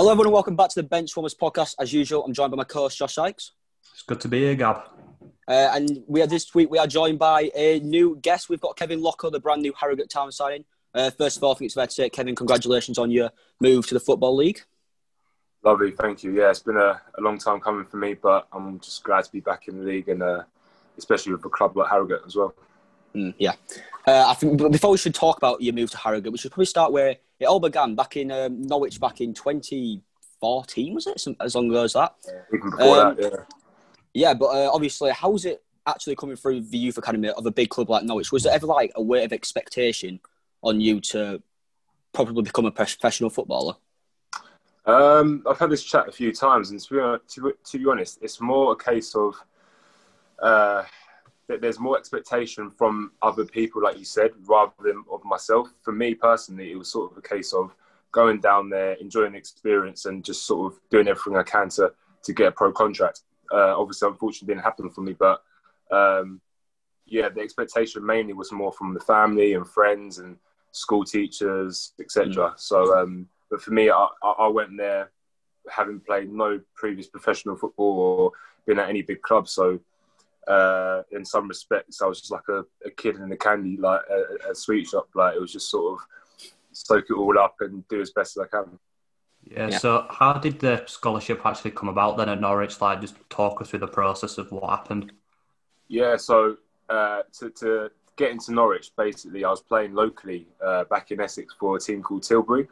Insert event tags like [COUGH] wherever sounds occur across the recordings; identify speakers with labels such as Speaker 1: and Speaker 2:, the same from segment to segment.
Speaker 1: Hello, everyone, and welcome back to the Benchwarmers podcast. As usual, I'm joined by my co-host Josh Sykes,
Speaker 2: It's good to be here, Gab.
Speaker 1: uh, and we are this week we are joined by a new guest. We've got Kevin Lokko, the brand new Harrogate Town signing. Uh, first of all, I think it's fair to say, Kevin, congratulations on your move to the football league.
Speaker 3: Lovely, thank you. Yeah, it's been a, a long time coming for me, but I'm just glad to be back in the league and uh, especially with a club like Harrogate as well.
Speaker 1: Mm, yeah, uh, I think but before we should talk about your move to Harrogate, we should probably start where it all began back in um, Norwich back in 2014, was it? Some, as long ago as that. Um,
Speaker 3: that, yeah.
Speaker 1: Yeah, but uh, obviously, how's it actually coming through the youth academy of a big club like Norwich? Was there ever like a weight of expectation on you to probably become a professional footballer?
Speaker 3: Um, I've had this chat a few times, and to be, hon- to, to be honest, it's more a case of uh, that there's more expectation from other people, like you said, rather than of myself. For me personally, it was sort of a case of going down there, enjoying the experience, and just sort of doing everything I can to to get a pro contract. Uh, obviously, unfortunately, didn't happen for me, but um, yeah, the expectation mainly was more from the family and friends and school teachers, etc. So, um, but for me, I, I I went there having played no previous professional football or been at any big club. So, uh, in some respects, I was just like a, a kid in a candy, like a, a- a sweet shop. Like it was just sort of soak it all up and do as best as I can.
Speaker 2: Yeah,
Speaker 1: Yeah.
Speaker 2: So, how did the scholarship actually come about then at Norwich? Like, just talk us through the process of what happened.
Speaker 3: Yeah, so uh, to, to get into Norwich, basically, I was playing locally uh, back in Essex for a team called Tilbury.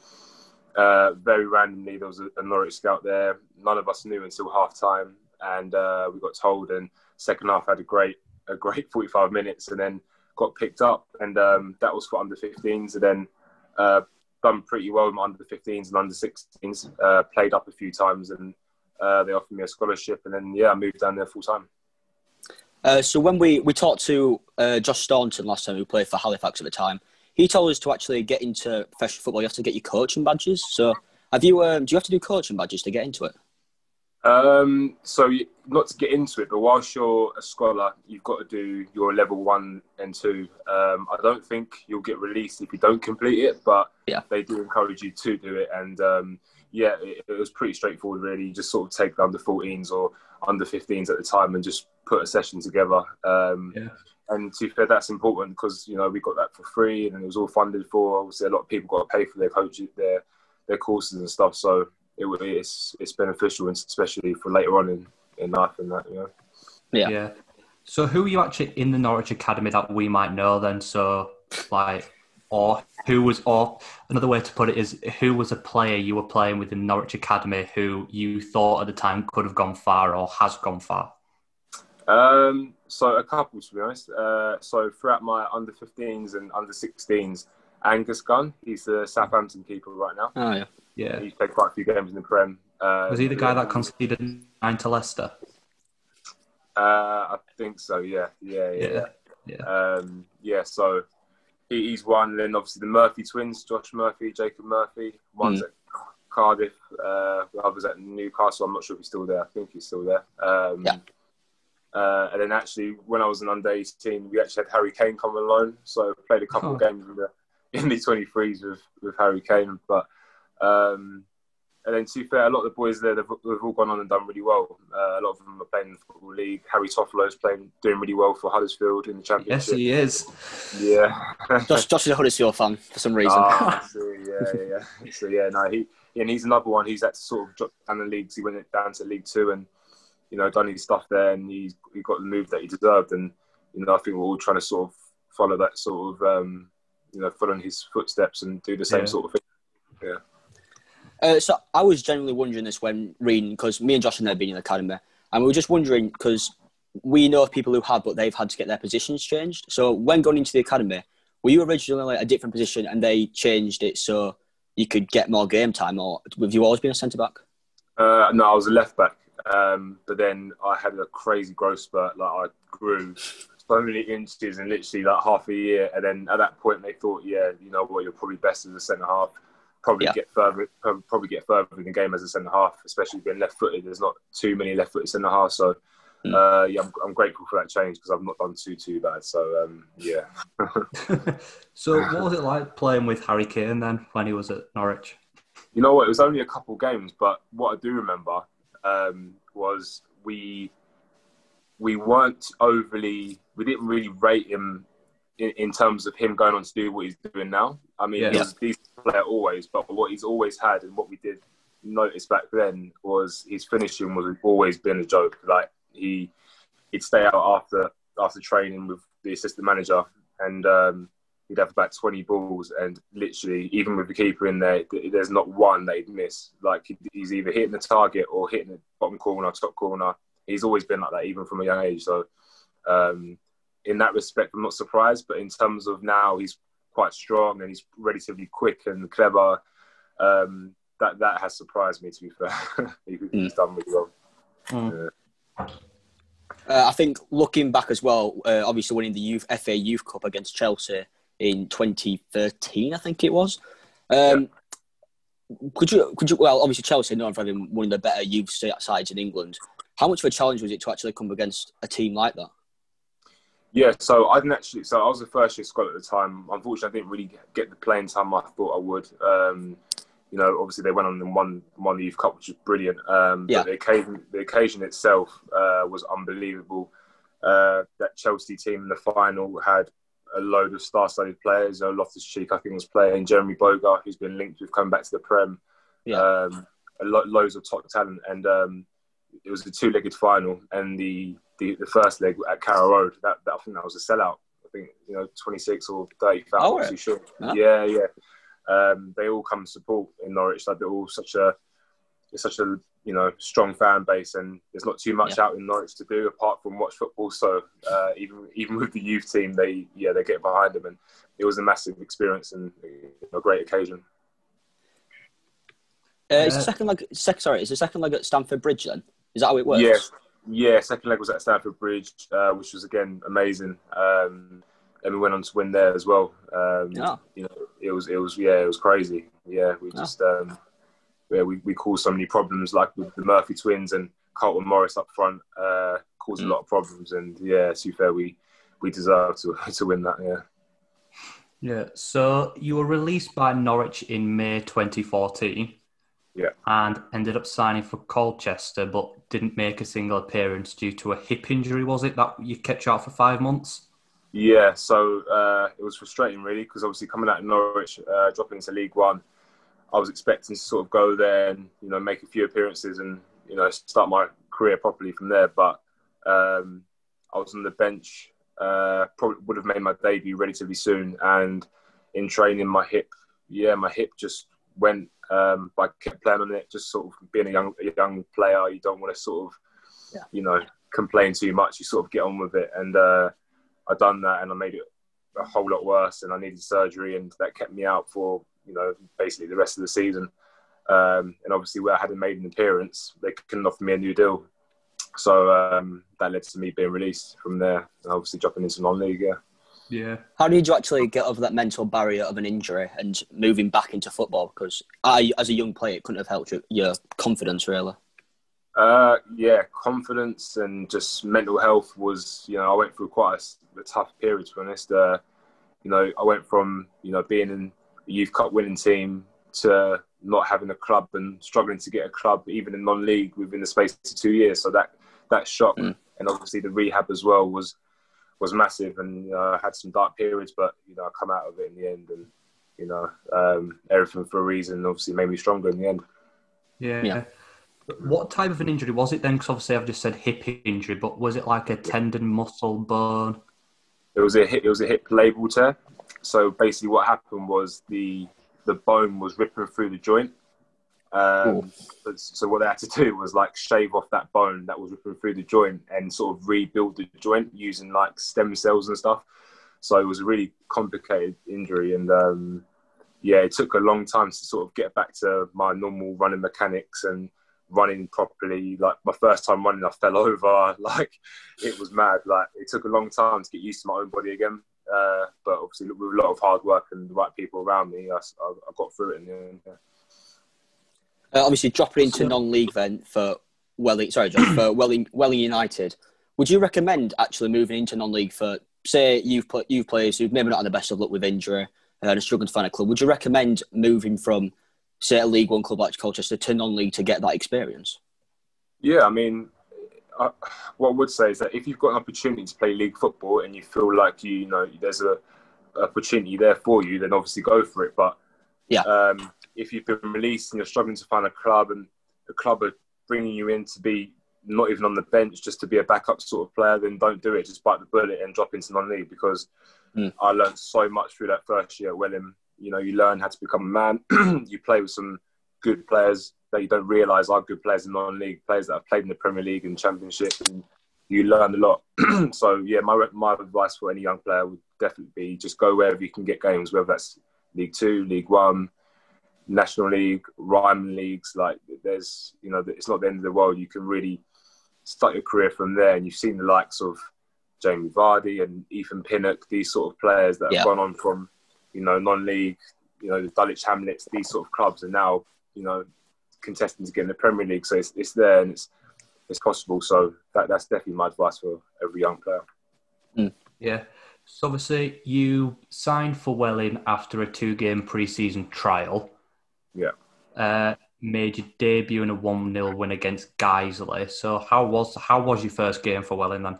Speaker 3: Uh, very randomly, there was a, a Norwich scout there. None of us knew until half time, and uh, we got told. And second half had a great, a great [LAUGHS] 45 minutes, and then got picked up, and um, that was for under 15s. And then uh, done pretty well with under 15s and under 16s. Uh, played up a few times, and uh, they offered me a scholarship, and then yeah, I moved down there full time.
Speaker 1: Uh, so when we, we talked to uh, Josh Staunton last time, who played for Halifax at the time, he told us to actually get into professional football, you have to get your coaching badges. So have you? Um, do you have to do coaching badges to get into it?
Speaker 3: Um, so not to get into it, but whilst you're a scholar, you've got to do your level one and two. Um, I don't think you'll get released if you don't complete it, but
Speaker 1: Yeah.
Speaker 3: they do encourage you to do it. And um, yeah, it, it was pretty straightforward. Really, you just sort of take the under 14s or under 15s at the time and just put a session together. Um,
Speaker 2: Yeah.
Speaker 3: And to be fair, that's important because you know we got that for free and it was all funded for. Obviously, a lot of people got to pay for their coaches, their their courses and stuff. So it, wa- it's it's beneficial, and especially for later on in, in life and that. You know.
Speaker 1: Yeah.
Speaker 2: So, who are you actually in the Norwich Academy that we might know then? So, like, or who was, or another way to put it is, who was a player you were playing with in Norwich Academy who you thought at the time could have gone far or has gone far?
Speaker 3: Um, so a couple, to be honest. Uh, so throughout my under 15s and under 16s, Angus Gunn, he's the Southampton keeper right now.
Speaker 1: Oh yeah.
Speaker 2: Yeah.
Speaker 3: He's played quite a few games in the Prem. Uh,
Speaker 2: Was he the guy that conceded nine to Leicester?
Speaker 3: Uh, I think so. Yeah, yeah, yeah.
Speaker 2: Yeah.
Speaker 3: Yeah. Um, yeah. So he, he's one. Then obviously the Murphy twins, Josh Murphy, Jacob Murphy. One's at Cardiff. Uh, the other's at Newcastle. I'm not sure if he's still there. I think he's still there. Um,
Speaker 1: Yeah.
Speaker 3: Uh, and then actually, when I was an under 18, we actually had Harry Kane come on loan. So I played a couple of
Speaker 2: Oh.
Speaker 3: games in the in the 23s with with Harry Kane. But um, and then to be fair, a lot of the boys there, they've, they've all gone on and done really well. Uh, a lot of them are playing in the football league. Harry Toffolo's playing, doing really well for Huddersfield in the Championship.
Speaker 2: Yes, he is.
Speaker 3: Yeah.
Speaker 1: Josh, Josh is a Huddersfield fan for some reason.
Speaker 3: Ah, [LAUGHS] I see. yeah, yeah, yeah. So yeah, no, he and he's another one. He's had to sort of drop down the leagues. He went down to League Two and you know done his stuff there, and he's he got the move that he deserved. And you know, I think we're all trying to sort of follow that sort of um, you know follow in his footsteps and do the same
Speaker 2: Yeah.
Speaker 3: sort of thing.
Speaker 1: Uh, so I was genuinely wondering this when reading because me and Josh have never been in the academy, and we were just wondering because we know of people who have, but they've had to get their positions changed. So when going into the academy, were you originally a different position and they changed it so you could get more game time, or have you always been a centre back?
Speaker 3: Uh, no, I was a left back, um, but then I had a crazy growth spurt. Like I grew so many inches in literally like half a year, and then at that point they thought, yeah, you know what, you're probably best as a centre half. Probably
Speaker 1: Yeah.
Speaker 3: get further, probably get further in the game as a centre half, especially being left-footed. There's not too many left-footed centre halves, so
Speaker 1: Mm.
Speaker 3: uh, yeah, I'm, I'm grateful for that change because I've not done too too bad. So um, yeah, [LAUGHS] [LAUGHS]
Speaker 2: so, what was it like playing with Harry Kane then when he was at Norwich?
Speaker 3: You know what? It was only a couple games, but what I do remember um, was we we weren't overly we didn't really rate him in, in, terms of him going on to do what he's doing now. I mean, yeah. he's a decent player always, but what he's always had and what we did notice back then was his finishing was always been a joke. Like he he'd stay out after after training with the assistant manager and um, he'd have about 20 balls and literally even with the keeper in there there's not one that he'd miss. Like he's either hitting the target or hitting the bottom corner top corner. He's always been like that even from a young age. So um, in that respect i'm not surprised but in terms of now he's quite strong and he's relatively quick and clever um, that that has surprised me to be fair [LAUGHS] he's mm. done really well mm.
Speaker 1: yeah. uh, I think looking back as well, uh, obviously winning the youth FA Youth Cup against Chelsea, in 2013, I think it was. Um, yeah. Could you, could you, well, obviously Chelsea known for having one of the better youth sides in England. How much of a challenge was it to actually come against a team like that?
Speaker 3: Yeah, so I didn't actually. So I was the first year squad at the time. Unfortunately, I didn't really get the playing time I thought I would. Um, you know, obviously they went on and won won the youth cup, which was brilliant. Um, yeah. But the occasion, the occasion itself uh, was unbelievable. Uh, that Chelsea team in the final had a load of star-studded players. You know, Loftus Cheek, I think, was playing. Jeremie Boga, who's been linked with coming back to the Prem. Yeah. Um, lo- loads of top talent, and um, it was a two-legged final. And the, the, the first leg at Carrow Road, that, that, I think that was a sellout. I think you know, 26 or 30 thousand. Oh, sure. Yeah, yeah. Um, they all come to support in Norwich. Like they're all such a, it's such a you know strong fan base, and there's not too much yeah. out in Norwich to do apart from watch football. So uh, even even with the youth team, they yeah they get behind them, and it was a massive experience and a great occasion.
Speaker 1: Uh, is the second leg? Sec, sorry, is the second leg at Stamford Bridge? Then is that how it works?
Speaker 3: Yeah, yeah. Second leg was at Stamford Bridge, uh, which was again amazing. Um, and we went on to win there as well. Um, yeah. You know, it was it was yeah, it was crazy. Yeah, we just um, where we, we caused so many problems, like with the Murphy twins and Carlton Morris up front, uh, caused mm. a lot of problems. And yeah, to be fair, we we deserve to [LAUGHS] to win that. Yeah.
Speaker 2: Yeah. So you were released by Norwich in May 2014.
Speaker 3: Yeah.
Speaker 2: And ended up signing for Colchester, but didn't make a single appearance due to a hip injury. Was it that you kept you out for five months?
Speaker 3: Yeah. So uh, it was frustrating, really, because obviously coming out of Norwich, uh, dropping into League One I was expecting to sort of go there and you know make a few appearances and you know start my career properly from there. But um, I was on the bench. Uh, probably would have made my debut relatively soon, and in training, my hip, yeah, my hip just went. Um, but I kept playing on it, just sort of being a young a young player. You don't want to sort of, yeah. you know, complain too much. You sort of get on with it, and uh, I done that, and I made it a whole lot worse, and I needed surgery, and that kept me out for you know, basically the rest of the season. Um, and obviously, where I hadn't made an appearance, they couldn't offer me a new deal. So um, that led to me being released from there, and obviously dropping into non-league. Yeah.
Speaker 2: Yeah.
Speaker 1: How did you actually get over that mental barrier of an injury and moving back into football? Because I, as a young player, it couldn't have helped your, your confidence really.
Speaker 3: Uh, yeah, confidence and just mental health was. You know, I went through quite a, a tough period. To be honest, uh, you know, I went from you know being in a youth cup winning team to not having a club and struggling to get a club even in non-league within the space of two years. So that that shock mm. and obviously the rehab as well was was massive. And you know, I had some dark periods, but you know I come out of it in the end, and you know um, everything for a reason. Obviously made me stronger in the end.
Speaker 2: Yeah. yeah. What type of an injury was it then? Because obviously I've just said hip injury, but was it like a tendon, muscle, bone?
Speaker 3: It was a hip, it was a hip labral tear. So basically, what happened was the the bone was ripping through the joint. Um, so what they had to do was like shave off that bone that was ripping through the joint and sort of rebuild the joint using like stem cells and stuff. So it was a really complicated injury, and um, yeah, it took a long time to sort of get back to my normal running mechanics and running properly. Like my first time running, I fell [LAUGHS] over. Like it was mad. Like it took a long time to get used to my own body again. Uh, but obviously, with a lot of hard work and the right people around me, I, I got through it in the end. Yeah.
Speaker 1: Uh, obviously, dropping into non-league then for Welling, sorry, John, for Welling, Welling United. Would you recommend actually moving into non-league for, say, you've put you've players who've maybe not had the best of luck with injury and are struggling to find a club? Would you recommend moving from say a League One club like Colchester to non-league to get that experience?
Speaker 3: Yeah, I mean, I, what I would say is that if you've got an opportunity to play league football and you feel like you, you know there's a opportunity there for you, then obviously go for it. But
Speaker 1: yeah,
Speaker 3: um, if you've been released and you're struggling to find a club and the club are bringing you in to be not even on the bench, just to be a backup sort of player, then don't do it. Just bite the bullet and drop into non-league because mm. I learned so much through that first year at Welling. You know, you learn how to become a man. [CLEARS THROAT] you play with some good players that you don't realise are good players in non-league, players that have played in the Premier League and Championship, and you learn a lot. [CLEARS THROAT] so yeah, my my advice for any young player would definitely be just go wherever you can get games, whether that's League Two, League One, National League, Ryman leagues. Like there's, you know, it's not the end of the world. You can really start your career from there, and you've seen the likes of Jamie Vardy and Ethan Pinnock, these sort of players that have yeah. gone on from, you know, non-league, you know, the Dulwich Hamlets, these sort of clubs are now, you know, contesting to get in the Premier League. So it's, it's there and it's it's possible. So that, that's definitely my advice for every young player.
Speaker 2: Mm. Yeah. So obviously you signed for Welling after a two-game pre-season trial.
Speaker 3: Yeah.
Speaker 2: Uh, made your debut in a one 0 win against Guiseley. So how was how was your first game for Welling then?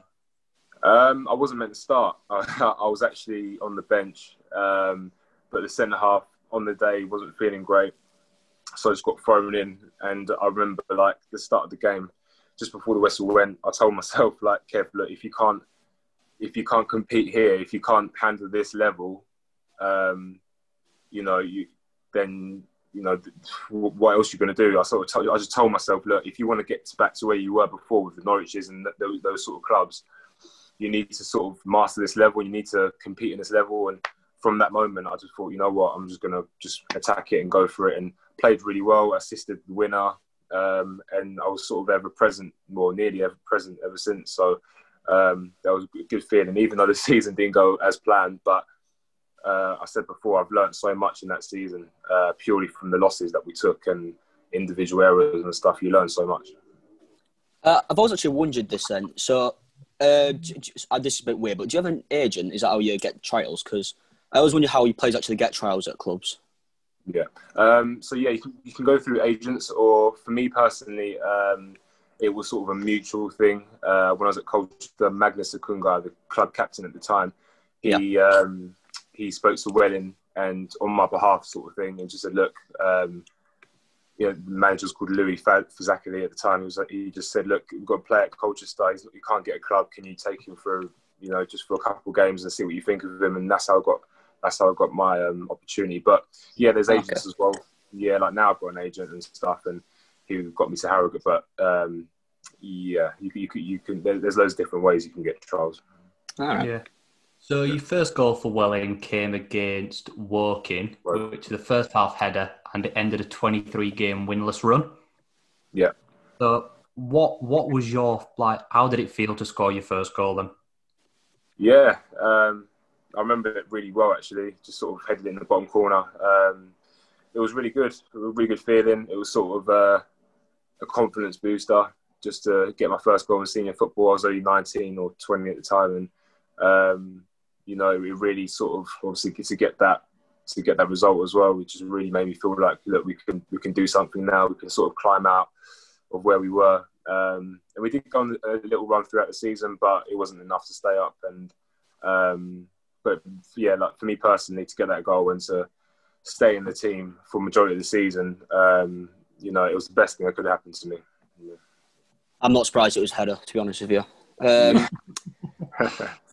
Speaker 3: Um, I wasn't meant to start. I, [LAUGHS] I was actually on the bench, um, but the centre half on the day wasn't feeling great, so I just got thrown in. And I remember like the start of the game, just before the whistle went, I told myself like, Kev, look, if you can't if you can't compete here, if you can't handle this level, um, you know, you then you know, what else you're going to do? I sort of told, I just told myself, look, if you want to get back to where you were before with the Norwiches and those, those sort of clubs, you need to sort of master this level. You need to compete in this level. And from that moment, I just thought, you know what, I'm just going to just attack it and go for it. And played really well, assisted the winner, um, and I was sort of ever present, more nearly ever present ever since. So um, that was a good feeling, even though the [LAUGHS] season didn't go as planned. But uh, I said before, I've learned so much in that season, uh, purely from the losses that we took and individual errors and stuff. You learn so much.
Speaker 1: Uh, I've always actually wondered this then. So uh, uh, this is a bit weird, but do you have an agent? Is that how you get trials? Because I always wonder how you players actually get trials at clubs.
Speaker 3: Yeah. Um, so yeah, you can, you can, go through agents, or for me personally, um, it was sort of a mutual thing. Uh, when I was at Colchester, Magnus Okuonghae, the club captain at the time, he yeah. um, he spoke to Welling and on my behalf, sort of thing, and just said, "Look, um, you know, the manager's called Loui Fazakerley at the time. He was like, he just said, "Look, we've got a player at Colchester. He's, you can't get a club. Can you take him for you know just for a couple of games and see what you think of him?" And that's how I got that's how I got my um, opportunity. But yeah, there's agents okay. as well. Yeah, like now I've got an agent and stuff, and who got me to Harrogate. But um, yeah, you, you, you can. There's loads of different ways you can get trials.
Speaker 2: Yeah. So your first goal for Welling came against Woking, right. which is the first half header, and it ended a 23 game winless run.
Speaker 3: Yeah.
Speaker 2: So what what was your like? How did it feel to score your first goal then?
Speaker 3: Yeah, um, I remember it really well actually. Just sort of headed in the bottom corner. Um, it was really good. it A really good feeling. It was sort of uh, a confidence booster just to get my first goal in senior football. I was only 19 or 20 at the time, and um, you know, it really sort of obviously to get that to get that result as well, which has really made me feel like look, we can we can do something now. We can sort of climb out of where we were, um, and we did go on a little run throughout the season, but it wasn't enough to stay up. And um, but yeah, like for me personally, to get that goal and to stay in the team for majority of the season, um, you know, it was the best thing that could have happened to me. Yeah.
Speaker 1: I'm not surprised it was header, to be honest with you. [LAUGHS]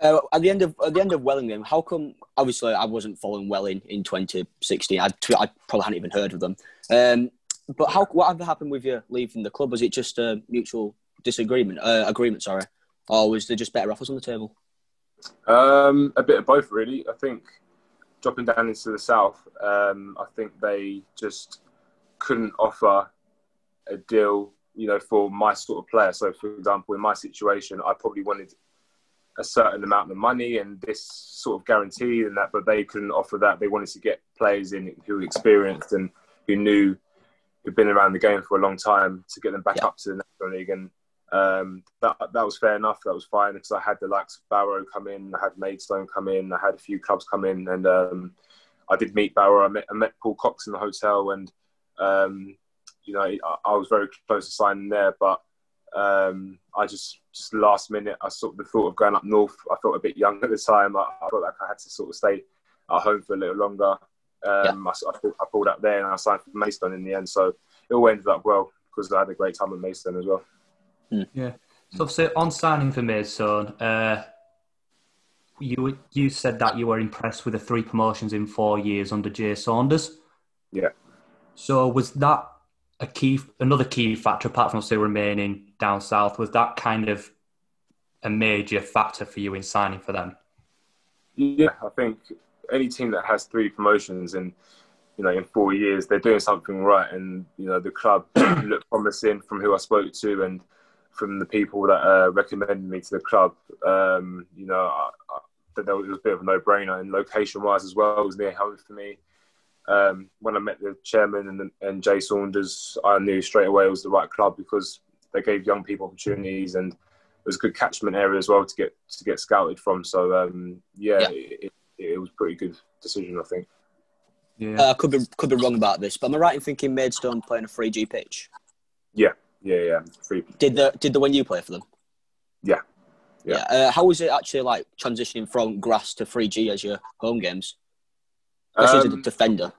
Speaker 1: Uh, at the end of at the end of Wellingham, how come? Obviously, I wasn't following Welling in 2016. I, I probably hadn't even heard of them. Um, but how? What happened with you leaving the club? Was it just a mutual disagreement? Uh, agreement, sorry, or was there just better offers on the table?
Speaker 3: Um, a bit of both, really. I think dropping down into the south, um, I think they just couldn't offer a deal, you know, for my sort of player. So, for example, in my situation, I probably wanted a certain amount of money and this sort of guarantee and that, but they couldn't offer that. They wanted to get players in who were experienced and who knew who'd been around the game for a long time to get them back yeah. up to the National League. And um, that that was fair enough. That was fine because I had the likes of Barrow come in, I had Maidstone come in, I had a few clubs come in, and um, I did meet Barrow. I met, I met Paul Cox in the hotel, and um, you know, I, I, was very close to signing there, but um, I just just last minute, I sort of the thought of going up north. I felt a bit young at the time. I, I felt like I had to sort of stay at home for a little longer. Um, yeah. I, I, pulled up there and I signed for Maidstone in the end. So it all ended up well because I had a great time at Maidstone as well.
Speaker 2: Hmm. Yeah. So, so on signing for Maidstone, uh, you you said that you were impressed with the three promotions in four years under Jay Saunders.
Speaker 3: Yeah.
Speaker 2: So was that a key, another key factor apart from still remaining down south? Was that kind of a major factor for you in signing for them?
Speaker 3: Yeah, I think any team that has three promotions in you know in four years, they're doing something right, and you know the club [CLEARS THROAT] looked promising from who I spoke to and from the people that uh, recommended me to the club. Um, you know, I, I, that was a bit of a no-brainer, and location-wise as well, was near home for me. Um, when I met the chairman and, and Jay Saunders, I knew straight away it was the right club because they gave young people opportunities and it was a good catchment area as well to get to get scouted from. So um, yeah, yeah. It, it, was a pretty good decision, I think.
Speaker 1: Yeah, uh, I could be could be wrong about this, but am I right in thinking Maidstone playing a three G pitch?
Speaker 3: Yeah, yeah, yeah. Free.
Speaker 1: Did the did the when you play for them?
Speaker 3: Yeah,
Speaker 1: yeah. yeah. Uh, how was it actually like transitioning from grass to three G as your home games? Especially um, as a defender.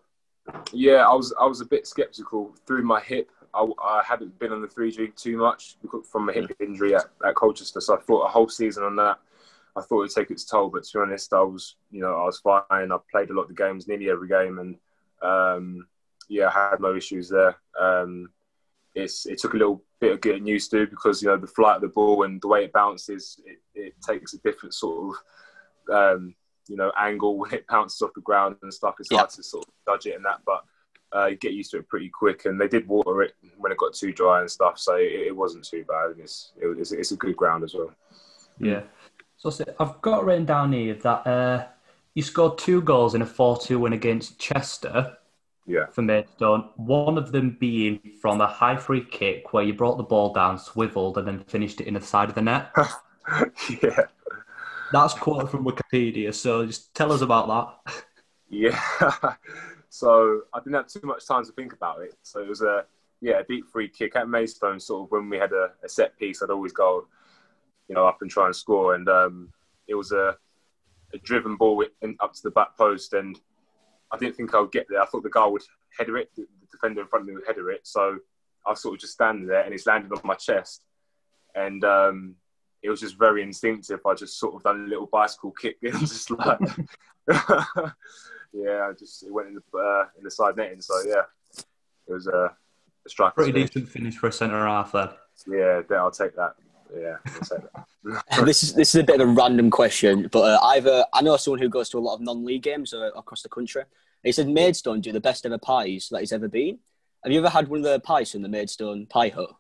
Speaker 3: Yeah, I was I was a bit skeptical through my hip. I, I hadn't been on the three G too much from a hip injury at, at Colchester, so I thought a whole season on that. I thought it'd take its toll, but to be honest, I was you know I was fine. I played a lot of the games, nearly every game, and um, yeah, I had no issues there. Um, it's it took a little bit of getting used to because you know the flight of the ball and the way it bounces, it, it takes a different sort of um, you know angle when it bounces off the ground and stuff. It's yeah. hard to sort of judge it and that, but uh, you get used to it pretty quick. And they did water it when it got too dry and stuff, so it, it wasn't too bad. And it's it, it's, it's a good ground as well.
Speaker 2: Yeah. So I've got written down here that uh, you scored two goals in a four-two win against Chester.
Speaker 3: Yeah.
Speaker 2: For Maidstone, one of them being from a high free kick where you brought the ball down, swiveled, and then finished it in the side of the net. [LAUGHS]
Speaker 3: yeah.
Speaker 2: That's quoted from Wikipedia. So just tell us about that.
Speaker 3: Yeah. [LAUGHS] so I didn't have too much time to think about it. So it was a yeah a deep free kick at Maidstone. Sort of when we had a, a set piece, I'd always go, you know, up and try and score. And um, it was a, a driven ball up to the back post, and I didn't think I would get there. I thought the guy would header it, the defender in front of me would header it. So I sort of just standing there, and it's landed on my chest. And um, it was just very instinctive. I just sort of done a little bicycle kick [LAUGHS] and just like, [LAUGHS] yeah, just it went in the uh, in the side netting. So yeah, it was a, a strike.
Speaker 2: Pretty finish. decent finish for a centre half then.
Speaker 3: Yeah, I'll take that. Yeah,
Speaker 1: that. [LAUGHS] this is this is a bit of a random question, but uh, I've uh, I know someone who goes to a lot of non-league games uh, across the country. He said Maidstone do the best ever pies that he's ever been. Have you ever had one of the pies from the Maidstone Pie Hut?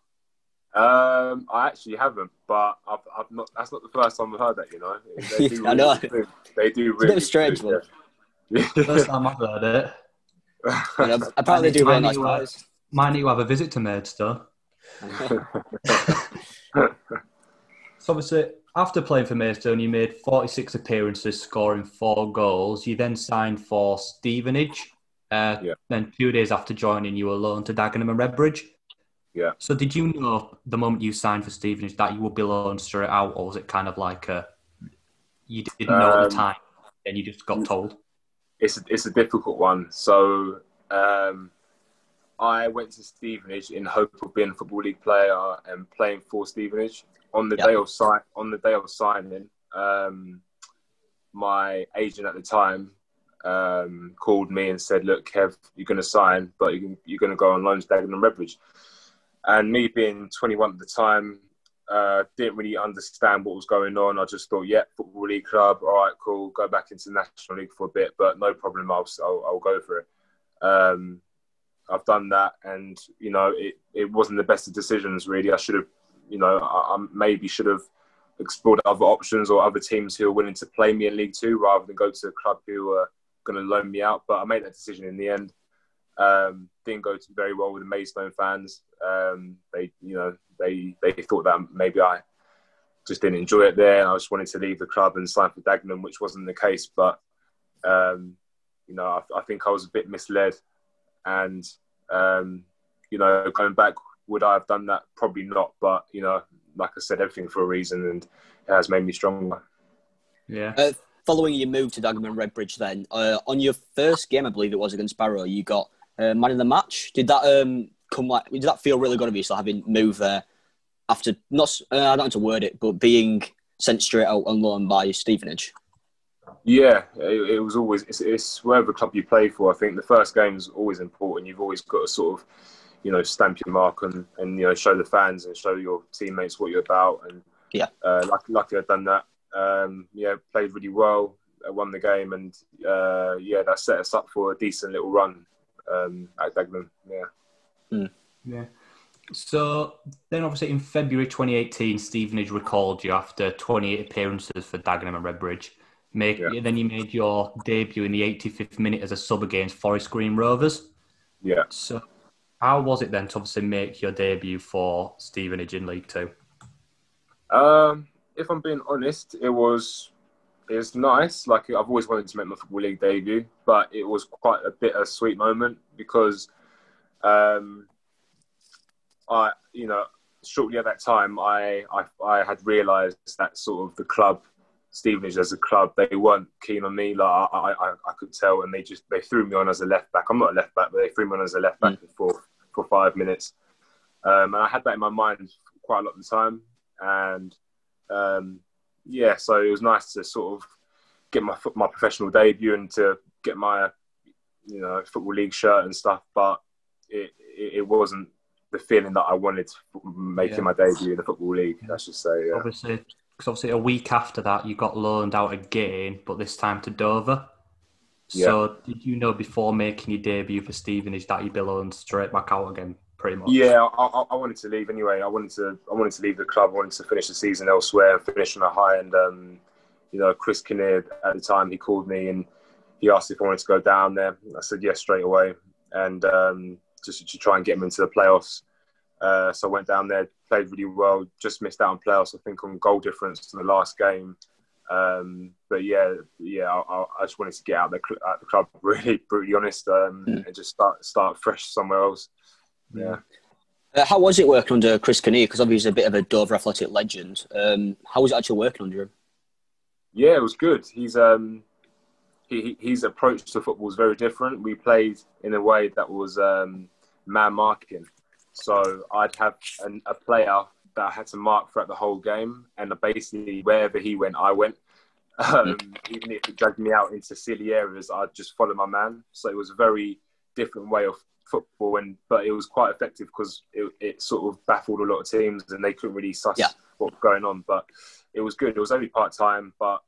Speaker 3: Um, I actually haven't, but I've, I've not. That's not the first time I've heard that. You know, [LAUGHS]
Speaker 1: they do I know.
Speaker 3: they do. Really
Speaker 1: it's a bit strange one.
Speaker 2: Yeah. First time I've [LAUGHS] heard it.
Speaker 1: yeah, [LAUGHS] apparently, they do really nice pies.
Speaker 2: Might need to have a visit to Maidstone. so obviously, after playing for Maidstone, you made 46 appearances, scoring four goals. You then signed for Stevenage. Uh, yeah. Then two days after joining, you were loaned to Dagenham and Redbridge.
Speaker 3: Yeah.
Speaker 2: So did you know the moment you signed for Stevenage that you would be loaned straight out, or was it kind of like a you didn't know um, at the time and you just got told?
Speaker 3: It's a, it's a difficult one. So um, I went to Stevenage in hope of being a football league player and playing for Stevenage. On the yep. day of sign on the day of signing, um, my agent at the time um, called me and said, "Look, Kev, you're going to sign, but you're, you're going to go on loan to Dagenham and Redbridge." And me being 21 at the time, uh, didn't really understand what was going on. I just thought, yeah, football league club, all right, cool, go back into national league for a bit, but no problem, I'll I'll, I'll go for it. Um, I've done that, and you know, it, it wasn't the best of decisions really. I should have, you know, I, I maybe should have explored other options or other teams who are willing to play me in League Two rather than go to a club who are going to loan me out. But I made that decision in the end. Um, didn't go very well with the Maidstone fans. Um, they, you know, they they thought that maybe I just didn't enjoy it there, and I just wanted to leave the club and sign for Dagenham, which wasn't the case. But um, you know, I, I think I was a bit misled, and um, you know, going back, would I have done that? Probably not. But you know, like I said, everything for a reason, and it has made me stronger.
Speaker 2: Yeah.
Speaker 1: Uh, following your move to Dagenham and Redbridge, then uh, on your first game, I believe it was against Barrow, you got uh, man of the match. Did that um, come like? Did that feel really good of you, so having moved there after not? Uh, I don't know to word it, but being sent straight out on loan by Stevenage.
Speaker 3: Yeah, it, it was always it's, it's wherever club you play for. I think the first game is always important. You've always got to sort of, you know, stamp your mark and and you know show the fans and show your teammates what you're about. And
Speaker 1: Yeah.
Speaker 3: uh, lucky, lucky I've done that. Um, yeah, played really well, uh, won the game, and uh, yeah, that set us up for a decent little run um, at Dagenham. Yeah.
Speaker 2: Yeah. So then, obviously, in February 2018, Stevenage recalled you after 28 appearances for Dagenham and Redbridge. Make,
Speaker 3: Yeah.
Speaker 2: Then you made your debut in the 85th minute as a sub against Forest Green Rovers.
Speaker 3: Yeah.
Speaker 2: So, how was it then to obviously make your debut for Stevenage in League Two?
Speaker 3: Um, if I'm being honest, it was it was nice. Like I've always wanted to make my football league debut, but it was quite a bit of a sweet moment because um, I, you know, shortly at that time, I I, I had realised that sort of the club. Stevenage as a club, they weren't keen on me. Like I, I, I could tell, and they just they threw me on as a left back. I'm not a left back, but they threw me on as a left back for for five minutes, um, and I had that in my mind quite a lot of the time. And um, yeah, so it was nice to sort of get my my professional debut and to get my you know football league shirt and stuff. But it it, wasn't the feeling that I wanted making
Speaker 2: Yeah.
Speaker 3: my debut in the football league. I should say. Yeah.
Speaker 2: Obviously, because obviously a week after that, you got loaned out again, but this time to Dover. So, did you know before making your debut for Stevenage that you'd be loaned straight back out again, pretty much?
Speaker 3: Yeah, I, I, wanted to leave anyway. I wanted to I wanted to leave the club. I wanted to finish the season elsewhere finish on a high. And um, you know, Chris Kinnear at the time he called me and he asked if I wanted to go down there. I said yes straight away, and um, just to try and get him into the playoffs. Uh, so I went down there, played really well. Just missed out on playoffs, I think, on goal difference in the last game. Um, but yeah, yeah, I, I- just wanted to get out the cl- out the club. [LAUGHS] Really, brutally honest, um,
Speaker 1: Mm.
Speaker 3: and just start start fresh somewhere else. Yeah.
Speaker 1: Uh, how was it working under Chris Kinnear? Because obviously he's a bit of a Dover athletic legend. Um, how was it actually working under him?
Speaker 3: Yeah, it was good. He's um, he, he- his approach to football was very different. We played in a way that was um, man marking. So I'd have an, a player that I had to mark throughout the whole game, and basically wherever he went, I went. [LAUGHS] Um, even if it dragged me out into silly areas, I'd just follow my man. So it was a very different way of football, and but it was quite effective because it, it sort of baffled a lot of teams, and they couldn't really suss
Speaker 1: Yeah.
Speaker 3: what was going on. But it was good. It was only part time, but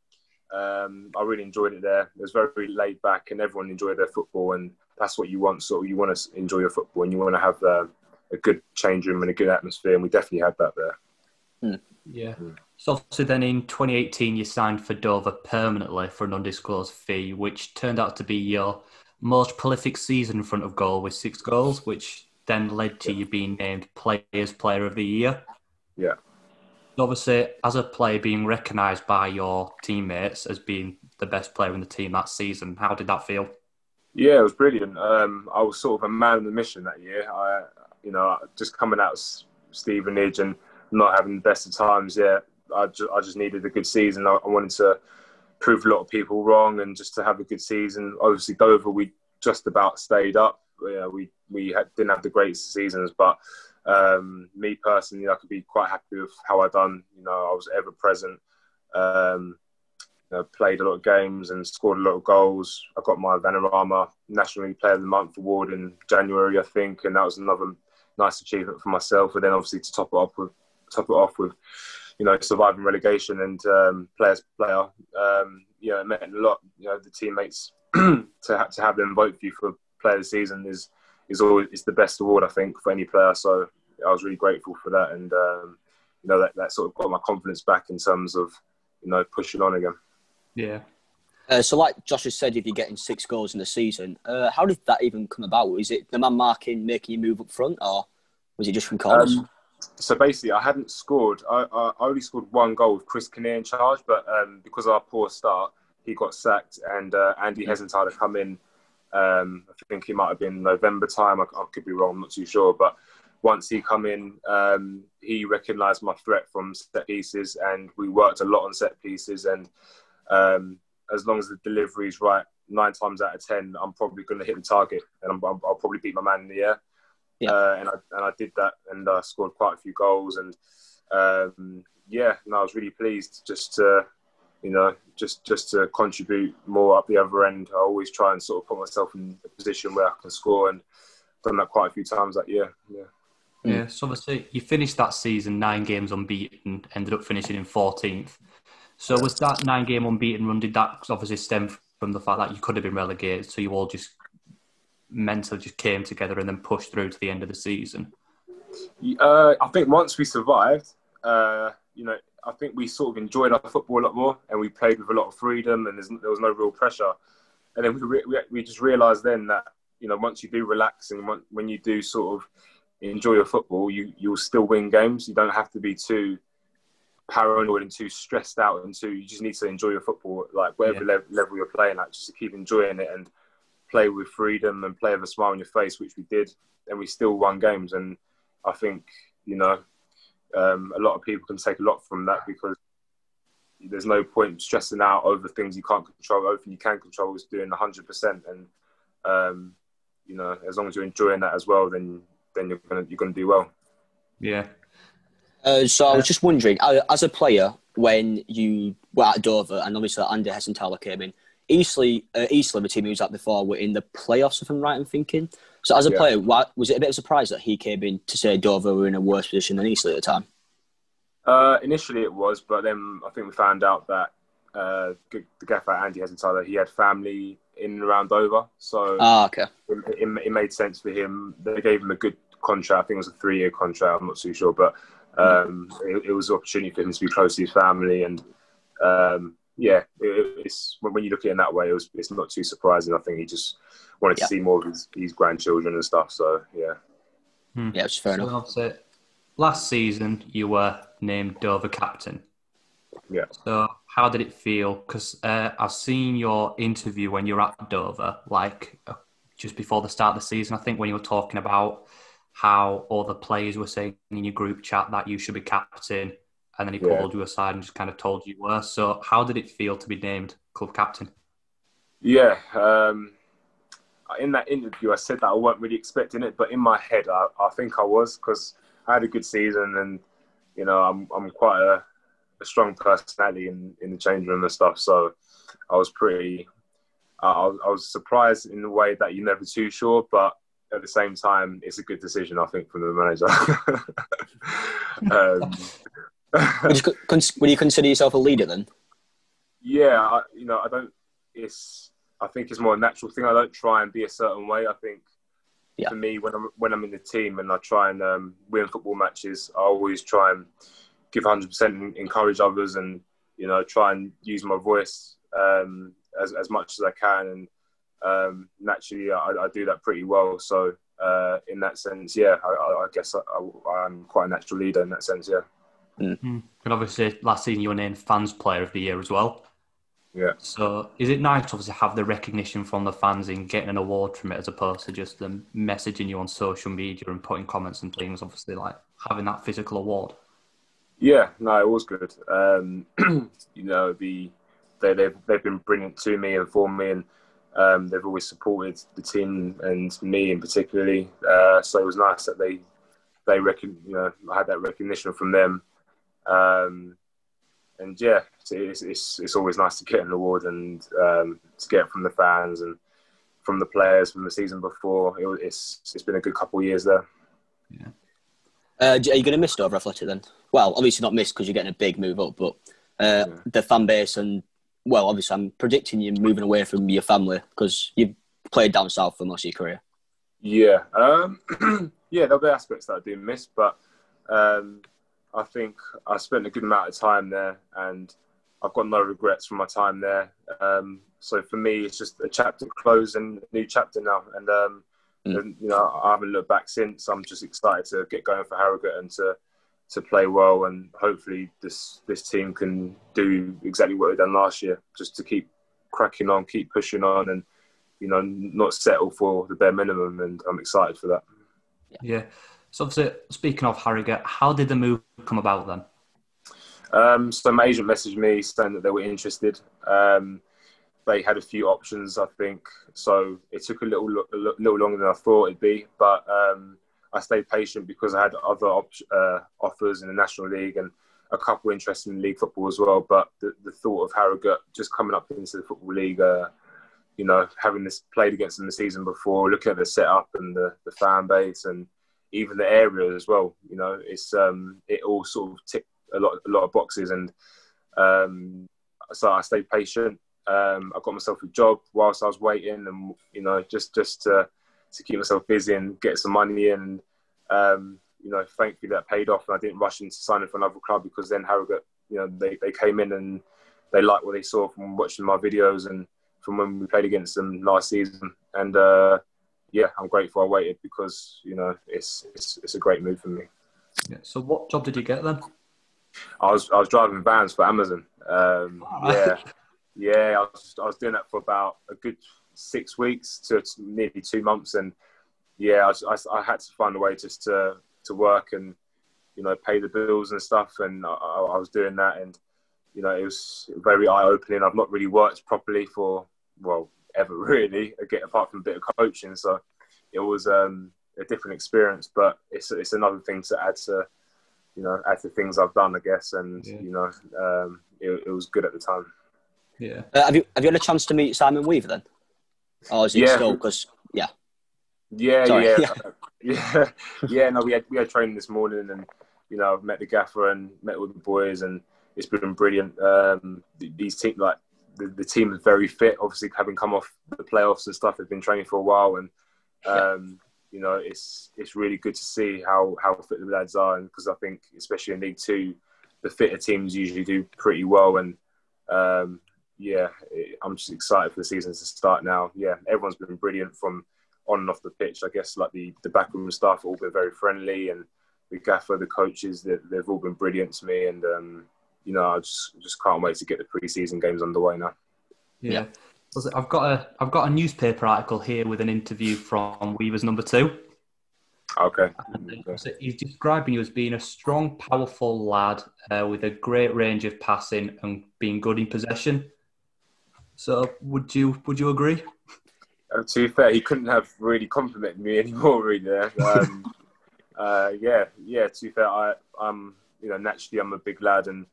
Speaker 3: um, I really enjoyed it there. It was very, very laid back, and everyone enjoyed their football, and that's what you want. So you want to enjoy your football, and you want to have uh, a good change room and a good atmosphere, and we definitely had that there.
Speaker 2: Yeah. So obviously then in 2018 you signed for Dover permanently for an undisclosed fee, which turned out to be your most prolific season in front of goal with six goals, which then led to you being named Players Player of the Year.
Speaker 3: Yeah.
Speaker 2: Obviously, as a player being recognised by your teammates as being the best player in the team that season, how did that feel?
Speaker 3: Yeah, it was brilliant. Um, I was sort of a man on the mission that year. I, you know, just coming out of Stevenage and not having the best of times. Yeah, I just, I just needed a good season. I, I wanted to prove a lot of people wrong and just to have a good season. Obviously, Dover, we just about stayed up. Yeah, we we had, didn't have the greatest seasons, but um, me personally, I could be quite happy with how I done. You know, I was ever present. Um, you know, played a lot of games and scored a lot of goals. I got my Vanarama National League Player of the Month award in January, I think, and that was another nice achievement for myself. And then obviously to top it off with top it off with, you know, surviving relegation and um, players player. Um, you know, it meant a lot. You know, the teammates [CLEARS THROAT] to ha- to have them vote for you for Player of the Season is is always is the best award I think for any player. So I was really grateful for that, and um, you know that that sort of got my confidence back in terms of you know pushing on again.
Speaker 2: Yeah.
Speaker 1: Uh, so, like Josh has said, if you're getting six goals in the season, uh, how did that even come about? Is it the man marking making you move up front, or was it just from corners?
Speaker 3: Um, so basically, I hadn't scored. I, I, only scored one goal with Chris Kinnear in charge, but um, because of our poor start, he got sacked, and uh, Andy Hessenthaler had come in Um, I think it might have been November time. I, I, could be wrong. I'm not too sure. But once he come in, um, he recognised my threat from set pieces, and we worked a lot on set pieces. And um, as long as the delivery is right, nine times out of ten, I'm probably going to hit the target, and i will probably beat my man in the air. Yeah. Uh, and I and I did that, and I scored quite a few goals, and um, yeah, and I was really pleased just to, you know, just just to contribute more up the other end. I always try and sort of put myself in a position where I can score, and done that quite a few times that year. Yeah.
Speaker 2: Yeah, so obviously you finished that season nine games unbeaten, ended up finishing in 14th. So was that nine game unbeaten run? Did that obviously stem from the fact that you could have been relegated? So you all just mentally just came together and then pushed through to the end of the season.
Speaker 3: Uh, I think once we survived, uh, you know, I think we sort of enjoyed our football a lot more, and we played with a lot of freedom, and there was no real pressure. And then we re- we just realised then that you know once you do relax and when you do sort of enjoy your football, you you'll still win games. You don't have to be too paranoid and too stressed out and too you just need to enjoy your football like whatever yeah. level you're playing at just to keep enjoying it and play with freedom and play with a smile on your face which we did and we still won games. And I think you know um, a lot of people can take a lot from that because there's no point stressing out over things you can't control. Everything you can control is doing 100% and um, you know as long as you're enjoying that as well then then you're gonna you're gonna do well.
Speaker 2: Yeah.
Speaker 1: Uh, so I was just wondering, uh, as a player, when you were at Dover, and obviously Andy Hessenthaler came in, Eastleigh, uh, Eastleigh, the team he was at before, were in the playoffs, if I'm right in thinking. So as a yeah. player, what, was it a bit of a surprise that he came in to say Dover were in a worse position than Eastleigh at the time?
Speaker 3: Uh, initially it was, but then I think we found out that uh, the gaffer Andy Hessenthaler, he had family in and around Dover, so
Speaker 1: ah, okay.
Speaker 3: it, it, it, made sense for him. They gave him a good contract. I think it was a three-year contract. I'm not too sure, but um, it, it, was an opportunity for him to be close to his family, and um, yeah, it, it's when you look at it in that way, it was, it's not too surprising. I think he just wanted to see more of his, his, grandchildren and stuff. So yeah,
Speaker 1: hmm. yeah, it's fair so enough.
Speaker 2: It. Last season, you were named Dover captain.
Speaker 3: Yeah.
Speaker 2: So how did it feel? Because uh, I've seen your interview when you're at Dover, like uh, just before the start of the season. I think when you were talking about how all the players were saying in your group chat that you should be captain, and then he yeah. pulled you aside and just kind of told you were. So, how did it feel to be named club captain?
Speaker 3: Yeah, um, in that interview, I said that I wasn't really expecting it, but in my head, I, I think I was because I had a good season, and you know, I'm I'm quite a, a strong personality in, in the change room and stuff. So, I was pretty. I, I was surprised in the way that you're never too sure, but at the same time, it's a good decision, I think, from the manager. [LAUGHS] um,
Speaker 1: would, you, [LAUGHS] would, you, consider yourself a leader then?
Speaker 3: Yeah, I, you know, I don't. It's. I think it's more a natural thing. I don't try and be a certain way. I think yeah. for me, when I'm when I'm in the team and I try and um, win football matches, I always try and give 100 percent and encourage others, and you know, try and use my voice um, as as much as I can and um, naturally I, I, do that pretty well. So uh, in that sense, yeah, I, I guess I, am quite a natural leader in that sense. Yeah.
Speaker 2: Mm-hmm. And obviously, last season you were named Fans Player of the Year as well.
Speaker 3: Yeah.
Speaker 2: So is it nice to obviously have the recognition from the fans in getting an award from it as opposed to just them messaging you on social media and putting comments and things? Obviously, like having that physical award.
Speaker 3: Yeah, no, it was good. Um, [CLEARS THROAT] you know, the they, they've they've been brilliant to me and for me, and um, they've always supported the team and me in particularly. Uh, so it was nice that they they reckon you know I had that recognition from them. Um, and yeah, it's, it's, it's always nice to get an award and um, to get from the fans and from the players from the season before. It, it's it's been a good couple of years there.
Speaker 1: Yeah. Uh, are you going to miss Dover Athletic then? Well, obviously not miss because you're getting a big move up, but uh, yeah. the fan base and well, obviously, I'm predicting you moving away from your family because you've played down south for most of your career.
Speaker 3: Yeah, um, [CLEARS THROAT] yeah, there'll be aspects that I do miss, but um, I think I spent a good amount of time there, and I've got no regrets from my time there. Um, so for me, it's just a chapter closed and a new chapter now, and, um, mm. and you know I haven't looked back since. I'm just excited to get going for Harrogate and to to play well, and hopefully this this team can do exactly what they done last year, just to keep cracking on, keep pushing on, and you know, not settle for the bare minimum, and I'm excited for that.
Speaker 2: Yeah. So obviously, speaking of Harrogate, how did the move come about then?
Speaker 3: Um, so my agent messaged me saying that they were interested. Um, they had a few options, I think. So it took a little, a little longer than I thought it'd be, but um, I stayed patient because I had other op- uh, offers in the National League and a couple interested in league football as well. But the, the thought of Harrogate just coming up into the football league, uh, you know, having this played against them the season before, looking at the setup and the, the fan base and even the area as well, you know, it's um, it all sort of ticked a lot, a lot of boxes, and um, so I stayed patient. Um, I got myself a job whilst I was waiting, and you know, just just to, to keep myself busy and get some money in. Um, you know, thankfully that paid off, and I didn't rush into signing for another club because then Harrogate, you know, they, they came in and they liked what they saw from watching my videos and from when we played against them last season. And uh, yeah, I'm grateful I waited because you know it's it's, it's a great move for me.
Speaker 2: Yeah. So what job did you get then?
Speaker 3: I was I was driving vans for Amazon. Um, [LAUGHS] yeah, yeah. I was I was doing that for about a good six weeks to nearly two months, and yeah, I, I, I, had to find a way just to to work and you know pay the bills and stuff, and I, I was doing that, and you know it was very eye opening. I've not really worked properly for well ever really, again apart from a bit of coaching, so it was um, a different experience, but it's it's another thing to add to you know, add to things I've done, I guess, and yeah. you know, um, it, it, was good at the time.
Speaker 2: Yeah.
Speaker 1: Uh, have you have you had a chance to meet Simon Weaver then? Oh, is it yeah. still because yeah.
Speaker 3: Yeah, Sorry. yeah, [LAUGHS] [LAUGHS] yeah, yeah. No, we had we had training this morning, and you know, I've met the gaffer and met with the boys, and it's been brilliant. Um, these team like the, the team is very fit. Obviously, having come off the playoffs and stuff, they've been training for a while, and um, you know, it's it's really good to see how how fit the lads are, and because I think especially in League Two, the fitter teams usually do pretty well, and um, yeah, I'm just excited for the season to start now. Yeah, everyone's been brilliant from on and off the pitch. I guess like the the backroom staff have all been very friendly, and the gaffer, the coaches, they, they've all been brilliant to me, and um, you know, I just just can't wait to get the preseason games underway now.
Speaker 2: Yeah. I've got a I've got a newspaper article here with an interview from Weaver's number two.
Speaker 3: Okay.
Speaker 2: So he's describing you as being a strong, powerful lad uh, with a great range of passing and being good in possession. So, would you would you agree?
Speaker 3: Uh, to be fair, he couldn't have really complimented me [LAUGHS] anymore. Really, there. Um, [LAUGHS] uh, yeah, yeah. To be fair, I, I'm you know naturally I'm a big lad and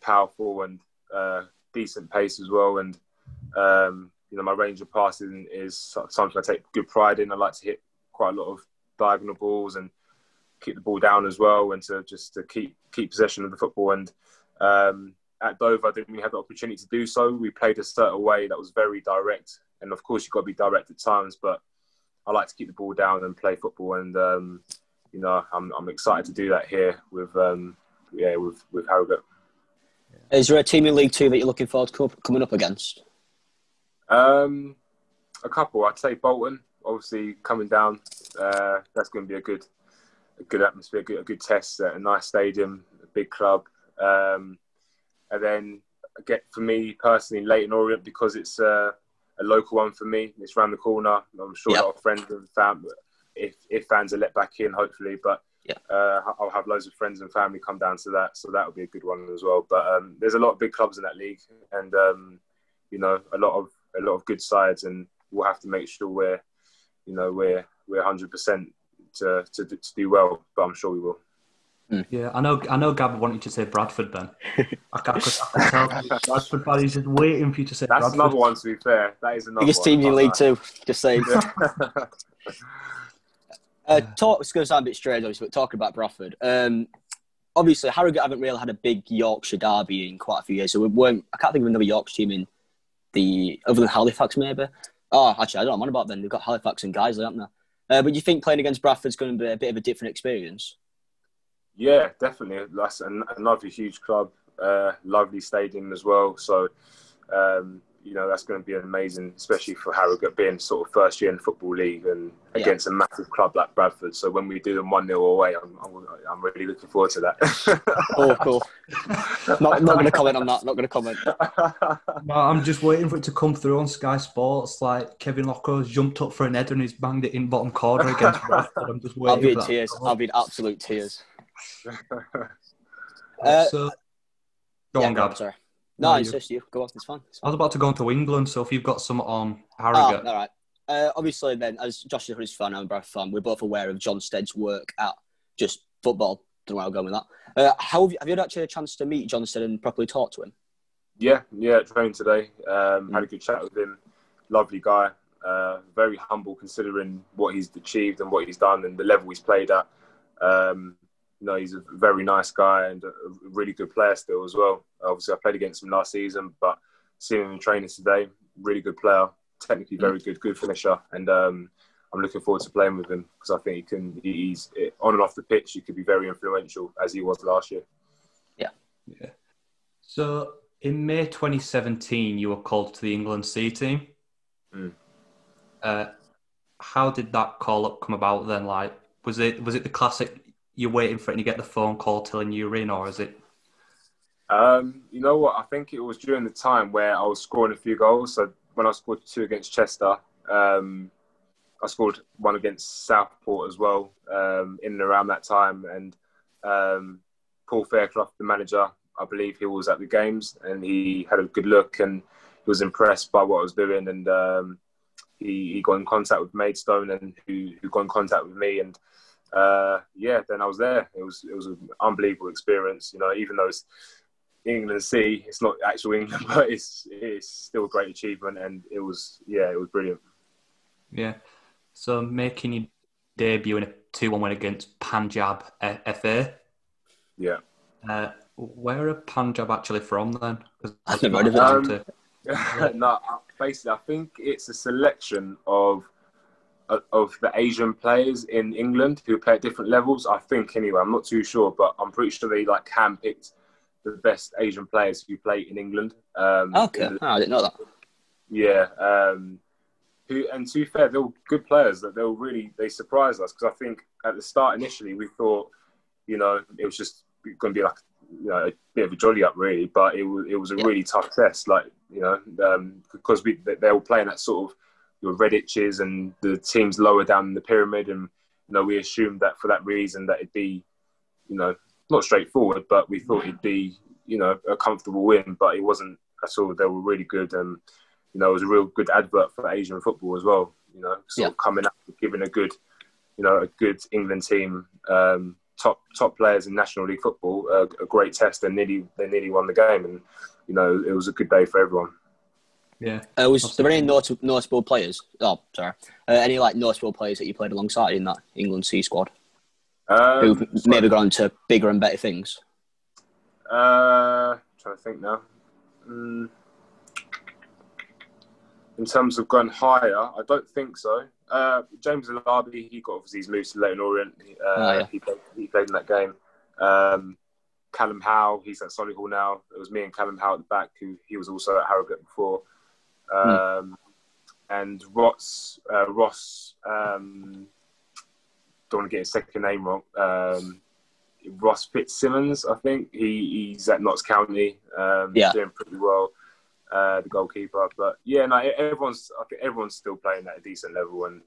Speaker 3: powerful and uh, decent pace as well, and um, you know, my range of passing is something I take good pride in. I like to hit quite a lot of diagonal balls and keep the ball down as well, and to just to keep keep possession of the football. And um, at Dover, I didn't really have the opportunity to do so. We played a certain way that was very direct, and of course, you've got to be direct at times. But I like to keep the ball down and play football, and um, you know, I'm, I'm excited to do that here with um, yeah with with Harrogate.
Speaker 1: Is there a team in League Two that you're looking forward to coming up against?
Speaker 3: Um, a couple. I'd say Bolton. Obviously, coming down, uh, that's going to be a good, a good atmosphere, a good, a good test a nice stadium, a big club. Um, and then get for me personally, Leyton Orient because it's uh, a local one for me. It's around the corner. I'm sure yep. a lot of friends and family, if if fans are let back in, hopefully. But
Speaker 1: yeah.
Speaker 3: uh, I'll have loads of friends and family come down to that, so that will be a good one as well. But um, there's a lot of big clubs in that league, and um, you know, a lot of a lot of good sides, and we'll have to make sure we're, you know, we're we're hundred percent to to do well. But I'm sure we will.
Speaker 2: Hmm. Yeah, I know. I know. Gab wanted to say Bradford, Ben. [LAUGHS] I can, I can tell Bradford fan is just waiting for you to say.
Speaker 3: That's
Speaker 2: Bradford.
Speaker 3: another one. To be fair, that is another.
Speaker 1: Biggest team in League Two. Just saying. [LAUGHS] [LAUGHS] uh, talk. It's going to sound a bit strange, obviously, but talking about Bradford. Um, obviously, Harrogate haven't really had a big Yorkshire derby in quite a few years, so we weren't. I can't think of another Yorkshire team in the other than Halifax maybe. Oh, actually, I don't know what about them. They've got Halifax and Guiseley, haven't they? Uh, but you think playing against Bradford's going to be a bit of a different experience?
Speaker 3: Yeah, definitely. That's another huge club, uh, lovely stadium as well. So, um, you know that's going to be amazing, especially for Harrogate being sort of first year in the football league and
Speaker 1: Yeah.
Speaker 3: against a massive club like Bradford. So when we do them one 0 away, I'm, I'm I'm really looking forward to that.
Speaker 1: Oh, cool. [LAUGHS] not not going to comment on that. Not going to comment.
Speaker 2: No, I'm just waiting for it to come through on Sky Sports. Like Kevin Lokko's jumped up for an header and he's banged it in bottom corner against [LAUGHS] Bradford. I'm just
Speaker 1: I'll
Speaker 2: waiting
Speaker 1: be in
Speaker 2: for that.
Speaker 1: tears.
Speaker 2: to come
Speaker 1: I'll be in absolute tears. [LAUGHS]
Speaker 2: Uh, so, go
Speaker 1: yeah,
Speaker 2: on, Gab.
Speaker 1: Sorry. No,
Speaker 2: No,
Speaker 1: I
Speaker 2: you-
Speaker 1: insist you. Go on. It's fine. It's
Speaker 2: I was about to go into England, so if you've got some on
Speaker 1: Oh, all right. Uh, obviously, then, as Josh is a Huddersfield fan, I'm a Bradford fan. We're both aware of Jon Stead's work at just football. Don't know where I'm going with that. Uh, how have you, have you actually had a chance to meet John Stead and properly talk to him?
Speaker 3: Yeah, yeah, trained today. Um, Had a good chat with him. Lovely guy. Uh, very humble considering what he's achieved and what he's done and the level he's played at. Um, you know, he's a very nice guy and a a really good player still as well. Obviously, I played against him last season, but seeing him in training today, really good player. Technically very good, good finisher, and um, I'm looking forward to playing with him because I think he can. He's on and off the pitch. He could be very influential as he was last year.
Speaker 2: Yeah, yeah. So in May 2017, you were called to the England C team.
Speaker 3: Mm.
Speaker 2: Uh, how did that call up come about then? Like, was it was it the classic? You're waiting for it and you get the phone call telling you you're in, or is it?
Speaker 3: Um, you know what? I think it was during the time where I was scoring a few goals. So when I scored two against Chester, um, I scored one against Southport as well um, in and around that time. And um, Paul Fairclough, the manager, I believe he was at the games and he had a good look and he was impressed by what I was doing. And um, he, he got in contact with Maidstone and who, who got in contact with me. And uh, yeah, then I was there. It was it was an unbelievable experience. You know, even though it's England C, it's not actual England, [LAUGHS] but it's it's still a great achievement. And it was yeah, it was brilliant.
Speaker 2: Yeah. So making your debut in a two-one win against Punjab FA.
Speaker 3: Yeah.
Speaker 2: Uh, where are Punjab actually from then? 'Cause
Speaker 1: I've never heard of
Speaker 2: I've
Speaker 1: it.
Speaker 2: to- [LAUGHS]
Speaker 3: no, basically, I think it's a selection of of the Asian players in England who play at different levels. I think anyway, I'm not too sure, but I'm pretty sure they like handpicked the best Asian players who play in England. Um,
Speaker 1: Okay.
Speaker 3: in the-
Speaker 1: Oh, I didn't know that.
Speaker 3: Yeah. Um, who and to be fair, they were good players. That they were really they surprised us because I think at the start initially we thought, you know, it was just going to be like you know a bit of a jolly up really, but it was it was a
Speaker 1: Yeah.
Speaker 3: really tough test. Like you know, um, because we they, they were playing that sort of your Redditches and the teams lower down the pyramid, and you know we assumed that for that reason that it'd be, you know, not straightforward, but we thought it'd be you know a comfortable win, but it wasn't at all. They were really good and you know, it was a real good advert for Asian football as well. You know, sort
Speaker 1: Yeah.
Speaker 3: of coming up giving a good, you know, a good England team, um, top top players in National League football, a, a great test, and nearly they nearly won the game, and you know, it was a good day for everyone.
Speaker 2: Yeah.
Speaker 1: Uh, was there any not- notable players? Oh, sorry. Uh, any like notable players that you played alongside in that England C squad
Speaker 3: Um,
Speaker 1: who've maybe gone on to bigger and better things?
Speaker 3: Uh, trying to think now. Mm. In terms of going higher, I don't think so. Uh, James Alabi, he got obviously he's moved to Leyton Orient. Uh,
Speaker 1: Oh, yeah.
Speaker 3: he, played, he played in that game. Um, Callum Howe, he's at Solihull now. It was me and Callum Howe at the back, who he was also at Harrogate before. Um, And Ross, uh, Ross, um, don't want to get his second name wrong. Um, Ross Fitzsimons, I think he, he's at Notts County, um,
Speaker 1: Yeah.
Speaker 3: doing pretty well. Uh, the goalkeeper, but yeah, no, everyone's I think everyone's still playing at a decent level, and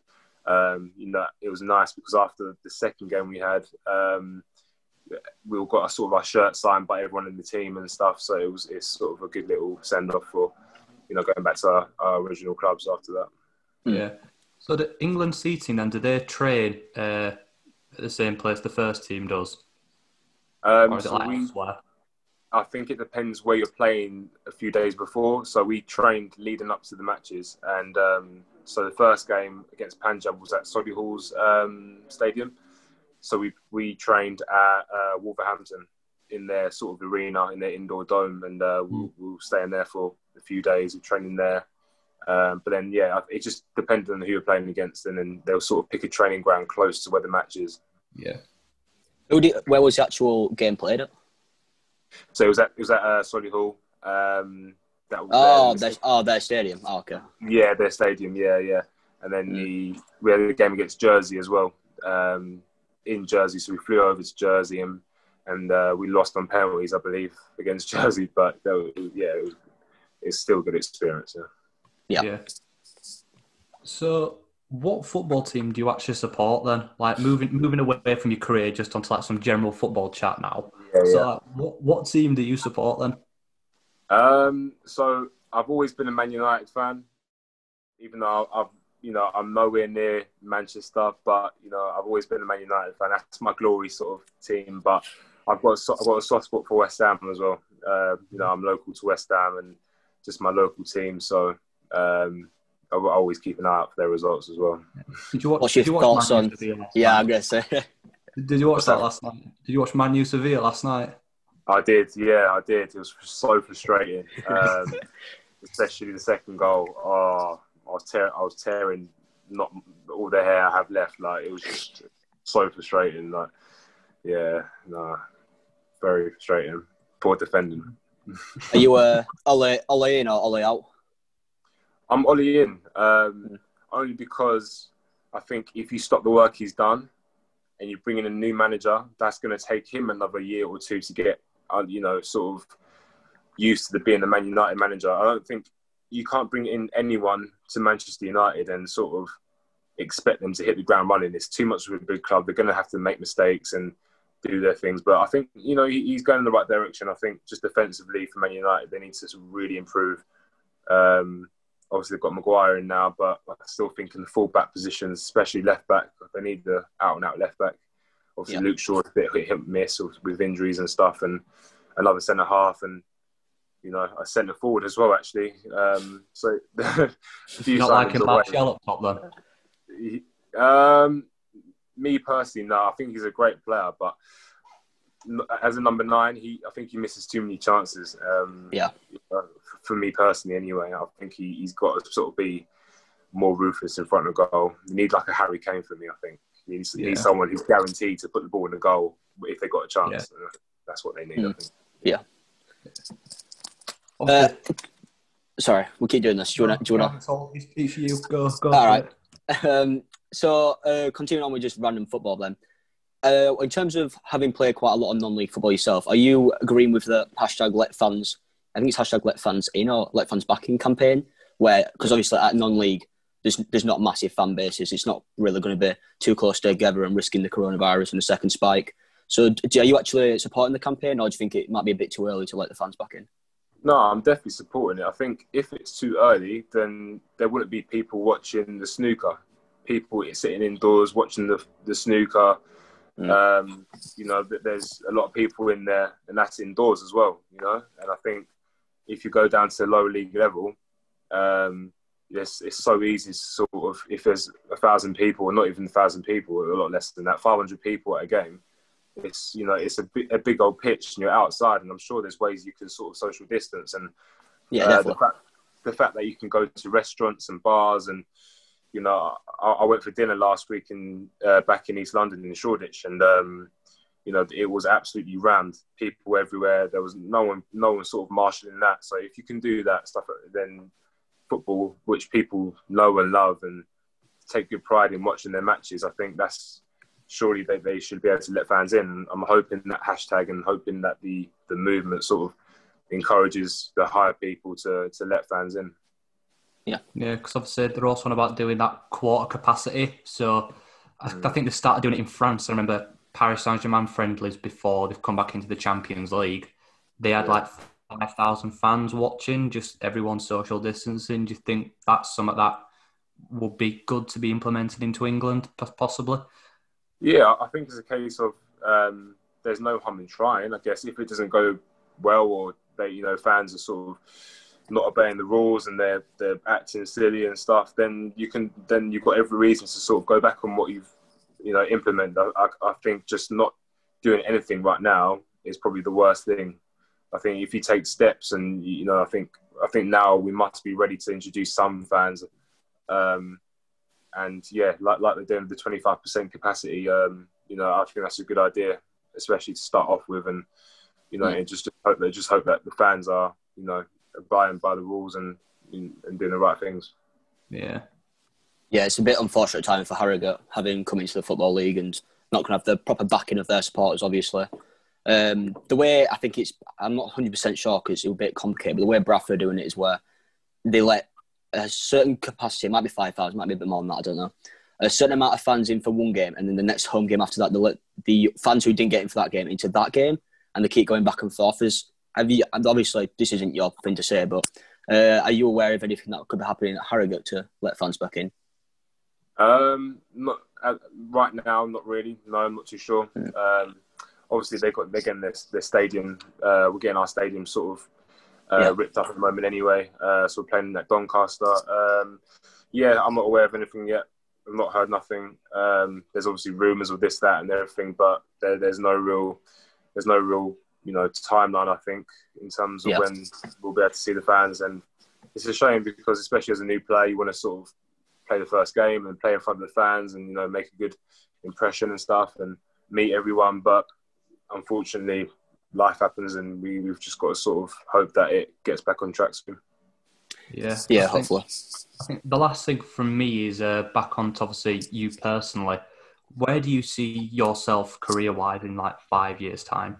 Speaker 3: um, you know it was nice because after the second game we had, um, we all got a sort of our shirt signed by everyone in the team and stuff. So it was it's sort of a good little send off for you know going back to our, our original clubs after that.
Speaker 1: Mm.
Speaker 2: Yeah. So the England seating team then, do they train uh, at the same place the first team does?
Speaker 3: Um,
Speaker 2: Or is it like
Speaker 3: we,
Speaker 2: elsewhere?
Speaker 3: I think it depends where you're playing a few days before. So we trained leading up to the matches, and um, so the first game against Punjab was at Solihull's um, stadium. So we we trained at uh, Wolverhampton in their sort of arena in their indoor dome, and uh, we'll, we'll stay in there for a few days of training there. Um, but then, yeah, it just depended on who you're playing against, and then they'll sort of pick a training ground close to where the match is.
Speaker 2: Yeah.
Speaker 1: Who did, where was the actual game played at?
Speaker 3: So it was at it was at uh, Solihull. Um, That was
Speaker 1: Oh,
Speaker 3: their,
Speaker 1: their, oh, their stadium. Oh, okay.
Speaker 3: yeah, their stadium. Yeah, yeah. And then the we had a game against Jersey as well um, in Jersey. So we flew over to Jersey and and uh, we lost on penalties, I believe, against [LAUGHS] Jersey. But that was, yeah, it was, it's still a good experience. Yeah.
Speaker 1: Yeah.
Speaker 2: So, what football team do you actually support then? Like moving moving away from your career just onto like some general football chat now.
Speaker 3: Yeah,
Speaker 2: So,
Speaker 3: yeah.
Speaker 2: like, what what team do you support then?
Speaker 3: Um, so I've always been a Man United fan, even though I've, you know, I'm nowhere near Manchester, but you know, I've always been a Man United fan. That's my glory sort of team. But I've got a, so- I've got a soft spot for West Ham as well. Uh, you know, I'm local to West Ham and just my local team, so um, I will always keep an eye out for their results as well.
Speaker 2: Did you watch?
Speaker 1: What's
Speaker 2: did
Speaker 1: your
Speaker 2: you watch
Speaker 1: thoughts
Speaker 2: Man
Speaker 1: on-
Speaker 2: Sevilla
Speaker 1: Yeah,
Speaker 2: night?
Speaker 1: I'm gonna say.
Speaker 2: Did you watch
Speaker 3: What's
Speaker 2: that
Speaker 3: that?
Speaker 2: last night? Did you watch Man U Sevilla last night?
Speaker 3: I did, yeah, I did. It was so frustrating, um, [LAUGHS] especially the second goal. Oh, I was tear- I was tearing not all the hair I have left. Like it was just so frustrating. Like, yeah, no, very frustrating. Poor defending.
Speaker 1: Are you uh, Ole, Ole in or Ole out?
Speaker 3: I'm Ole in, um, only because I think if you stop the work he's done and you bring in a new manager, that's going to take him another year or two to get, uh, you know, sort of used to the being the Man United manager. I don't think you can't bring in anyone to Manchester United and sort of expect them to hit the ground running. It's too much of a big club. They're going to have to make mistakes and do their things. But I think you know he's going in the right direction. I think just defensively for Man United, they need to really improve. Um, obviously, they've got Maguire in now, but I still think in the full back positions, especially left back, they need the out and out left back. Obviously,
Speaker 1: Yeah.
Speaker 3: Luke Shaw a bit hit and miss with- injuries and stuff, and another centre half and. You know, a centre forward as well, actually. Um, so, [LAUGHS] a few
Speaker 2: Not liking. Martial up top then.
Speaker 3: Um, me personally, no. I think he's a great player, but as a number nine, he I think he misses too many chances. Um,
Speaker 1: Yeah.
Speaker 3: For me personally, anyway, I think he, he's got to sort of be more ruthless in front of goal. You need like a Harry Kane for me. I think you need, you
Speaker 2: Yeah.
Speaker 3: need someone who's guaranteed to put the ball in the goal if they got a chance. Uh, That's what they need. I
Speaker 1: Mm.
Speaker 3: think.
Speaker 1: Uh, sorry, we'll keep doing this. Do you wanna? Do you wanna?
Speaker 2: It's, it's you. Go, go.
Speaker 1: All
Speaker 2: for
Speaker 1: right.
Speaker 2: it. [LAUGHS]
Speaker 1: Um, so, uh, continuing on with just random football then. Uh, in terms of having played quite a lot of non-league football yourself, are you agreeing with the hashtag let fans, I think it's hashtag let fans in or let fans back in campaign, where, because obviously at non-league, there's, there's not massive fan bases. It's not really going to be too close together and risking the coronavirus and a second spike. So do, are you actually supporting the campaign or do you think it might be a bit too early to let the fans back in?
Speaker 3: No, I'm definitely supporting it. I think if it's too early, then there wouldn't be people watching the snooker. People sitting indoors watching the the snooker.
Speaker 1: Mm.
Speaker 3: Um, you know, there's a lot of people in there, and that's indoors as well. You know, and I think if you go down to the lower league level, um, it's, it's so easy to sort of if there's a thousand people, or not even a thousand people, a lot less than that, 500 people at a game it's you know it's a, a big old pitch and you're outside and i'm sure there's ways you can sort of social distance and
Speaker 1: Yeah,
Speaker 3: uh, the fact the fact that you can go to restaurants and bars and you know I, I went for dinner last week in uh, back in East London in Shoreditch and um, you know it was absolutely rammed. People everywhere there was no one no one sort of marshalling that. So if you can do that stuff then football which people know and love and take good pride in watching their matches I think that's surely they, they should be able to let fans in. I'm hoping that hashtag and hoping that the the movement sort of encourages the higher people to to let fans in.
Speaker 2: Yeah, Yeah, because obviously they're also on about doing that quarter capacity. So I, I think they started doing it in France. I remember Paris Saint Germain friendlies before they've come back into the Champions League. They had like 5,000 fans watching, just everyone social distancing. Do you think that's some of that would be good to be implemented into England, possibly?
Speaker 3: Yeah, I think it's a case of um, there's no harm in trying. I guess if it doesn't go well, or they, you know, fans are sort of not obeying the rules and they're they're acting silly and stuff, then you can then you've got every reason to sort of go back on what you've you know implemented. I, I, I think just not doing anything right now is probably the worst thing. I think if you take steps and you know, I think I think now we must be ready to introduce some fans. Um, and yeah, like like they're doing the twenty five percent capacity. Um, you know, I think that's a good idea, especially to start off with, and you know,
Speaker 1: Yeah.
Speaker 3: and just hope that just hope that the fans are you know abiding by the rules and and doing the right things.
Speaker 2: Yeah.
Speaker 1: Yeah, it's a bit unfortunate time for Harrogate having come into the Football League and not going to have the proper backing of their supporters, obviously. Um, the way I think it's, I'm not 100% sure because it's a bit complicated, but the way Bradford are doing it is where they let a certain capacity, it might be 5,000, might be a bit more than that, I don't know, a certain amount of fans in for one game, and then the next home game after that, they let the fans who didn't get in for that game into that game, and they keep going back and forth. As have you, and obviously, this isn't your thing to say, but uh, are you aware of anything that could be happening at Harrogate to let fans back in?
Speaker 3: Um, not uh, right now, not really. No, I'm not too sure. Um, obviously, they got they're getting this their stadium. Uh, we're getting our stadium sort of uh, yeah. ripped up at the moment anyway. Uh, so we're playing at Doncaster. Um, yeah, I'm not aware of anything yet. I've not heard nothing. Um, there's obviously rumours of this, that, and everything, but there, there's no real, there's no real, you know, timeline. I think in terms of yeah. when we'll be able to see the fans, and it's a shame because especially as a new player, you want to sort of play the first game and play in front of the fans, and you know, make a good impression and stuff, and meet everyone. But unfortunately, life happens, and we, we've just got to sort of hope that it gets back on track soon.
Speaker 2: Yeah,
Speaker 1: yeah,
Speaker 2: I
Speaker 1: hopefully.
Speaker 2: Think, I think the last thing from me is uh, back on to obviously you personally. Where do you see yourself career wise in like five years' time?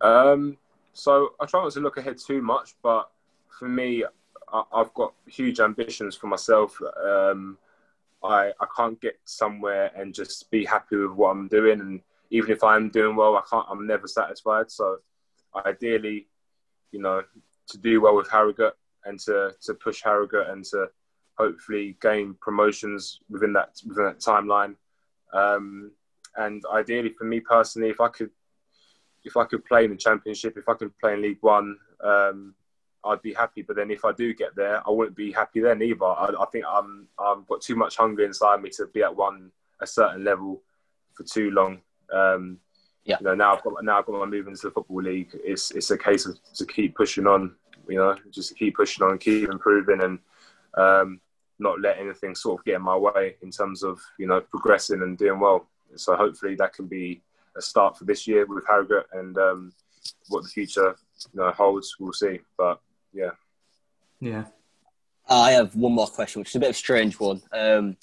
Speaker 3: Um, so I try not to look ahead too much, but for me, I, have got huge ambitions for myself. Um, I I can't get somewhere and just be happy with what I'm doing, and even if I'm doing well, I can't. I'm never satisfied. So ideally, you know, to do well with Harrogate and to to push Harrogate and to hopefully gain promotions within that within that timeline. Um, and ideally, for me personally, if I could if I could play in the Championship, if I could play in League One, um, I'd be happy. But then if I do get there, I wouldn't be happy then either. I, I think I'm I've got too much hunger inside me to be at one a certain level for too long. Um,
Speaker 1: yeah.
Speaker 3: You know, now I've got now I've got my move into the football league. It's it's a case of to keep pushing on. You know, just to keep pushing on, keep improving, and um, not let anything sort of get in my way in terms of you know progressing and doing well. So hopefully that can be a start for this year with Harrogate and um, what the future you know, holds. We'll see, but yeah.
Speaker 2: Yeah.
Speaker 1: I have one more question, which is a bit of a strange one. Um,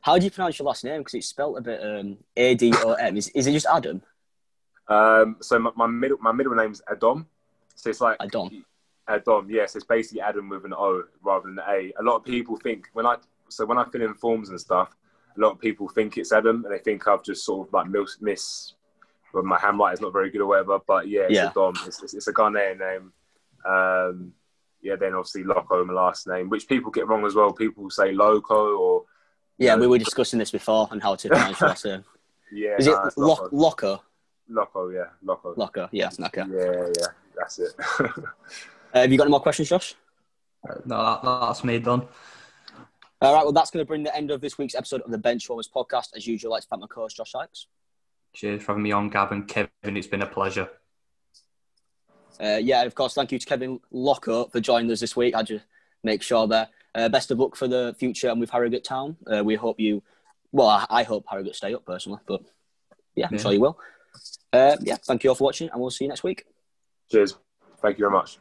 Speaker 1: how do you pronounce your last name? Because it's spelled a bit um, A D O M. Is, is it just Adam?
Speaker 3: Um, so my, my, middle my middle name's Adam. So it's like
Speaker 1: Adam.
Speaker 3: Adam, yes, it's basically Adam with an O rather than an A. A lot of people think when I so when I fill in forms and stuff, a lot of people think it's Adam and they think I've just sort of like miss, miss well, my handwriting is not very good or whatever. But yeah, it's
Speaker 1: yeah.
Speaker 3: Adam. It's, it's, it's, a Ghanaian name. Um, yeah, then obviously Loco, my last name, which people get wrong as well. People say Loco or
Speaker 1: yeah, we were [LAUGHS] discussing this before on how to pronounce your last name. [LAUGHS]
Speaker 3: Yeah,
Speaker 1: is it Loco? Loco?
Speaker 3: Loco, yeah, Loco.
Speaker 1: Loco, yeah, okay.
Speaker 3: Yeah, yeah, that's it. [LAUGHS] uh,
Speaker 1: have you got any more questions, Josh?
Speaker 2: No, that, that's me done.
Speaker 1: All right, well, that's going to bring the end of this week's episode of the Benchwarmers podcast. As usual, I'd like to thank my co-host, Josh Sykes.
Speaker 2: Cheers for having me on, Gab and Kevin. It's been a pleasure.
Speaker 1: Uh, yeah, of course, thank you to Kevin Lokko for joining us this week. I just make sure that uh, best of luck for the future and with Harrogate Town. Uh, we hope you, well, I, I, hope Harrogate stay up personally, but yeah, I'm yeah. sure you will. Uh, yeah, thank you all for watching, and we'll see you next week.
Speaker 3: Cheers. Thank you very much.